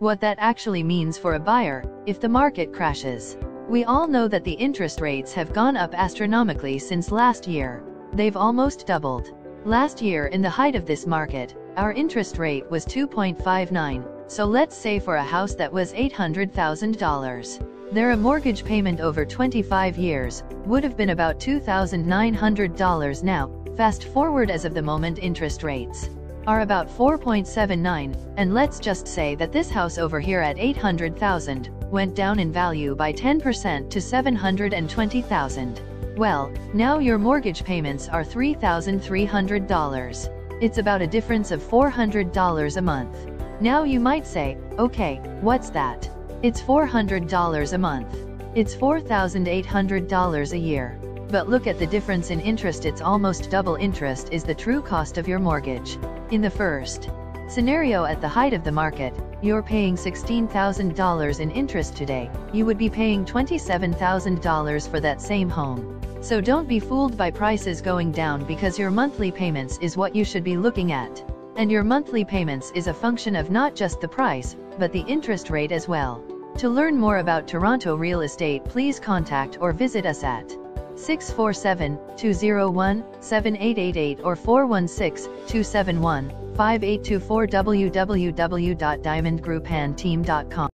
what that actually means for a buyer if the market crashes. We all know that the interest rates have gone up astronomically since last year. They've almost doubled. Last year in the height of this market, our interest rate was 2.59, so let's say for a house that was $800,000. Their mortgage payment over 25 years would have been about $2,900 now. Fast forward as of the moment interest rates are about 4.79, and let's just say that this house over here at 800,000 went down in value by 10% to 720,000. Well, now your mortgage payments are $3,300. It's about a difference of $400 a month. Now you might say, okay, what's that? It's $400 a month. It's $4,800 a year. But look at the difference in interest it's almost double interest is the true cost of your mortgage. In the first scenario at the height of the market, you're paying $16,000 in interest today, you would be paying $27,000 for that same home. So don't be fooled by prices going down because your monthly payments is what you should be looking at. And your monthly payments is a function of not just the price, but the interest rate as well. To learn more about Toronto real estate please contact or visit us at 647-201-7888 or 416-271-5824 www.diamondgroupandteam.com